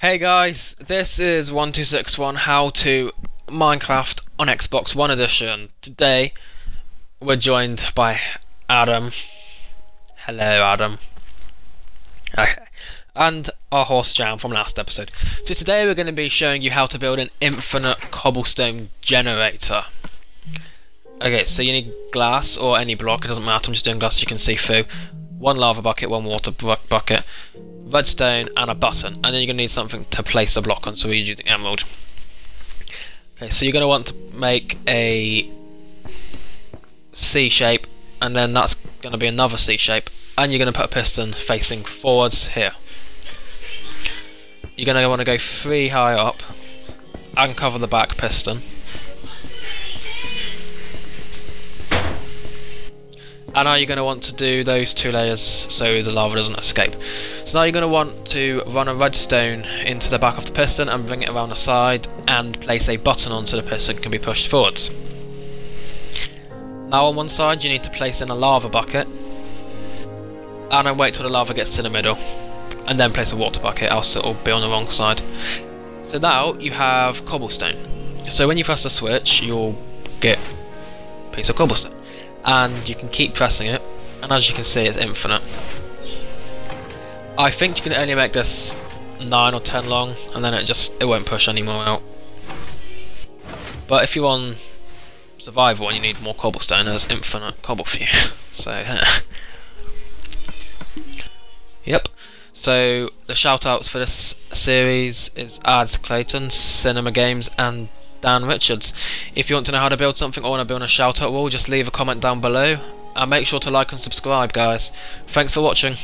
Hey guys, this is 1261 How to Minecraft on Xbox One Edition. Today we're joined by Adam. Hello Adam. Okay. And our horse Jam from last episode. So today we're going to be showing you how to build an infinite cobblestone generator. Okay, so you need glass or any block, it doesn't matter, I'm just doing glass so you can see through. One lava bucket, one water bu bucket, redstone and a button and then you're going to need something to place a block on so we're using emerald. Okay so you're going to want to make a C shape and then that's going to be another C shape and you're going to put a piston facing forwards here. You're going to want to go three high up and cover the back piston And now you're going to want to do those two layers so the lava doesn't escape. So now you're going to want to run a redstone into the back of the piston and bring it around the side and place a button onto the piston can be pushed forwards. Now on one side you need to place in a lava bucket and then wait till the lava gets to the middle and then place a water bucket else it will be on the wrong side. So now you have cobblestone. So when you press the switch you'll get a piece of cobblestone and you can keep pressing it and as you can see it's infinite. I think you can only make this 9 or 10 long and then it just it won't push any more out. But if you're on survival and you need more cobblestone there's infinite cobble for you. so. Yep. So the shoutouts for this series is Ads Clayton, Cinema Games and Dan Richards. If you want to know how to build something or want to build a shout out wall, just leave a comment down below. And make sure to like and subscribe, guys. Thanks for watching.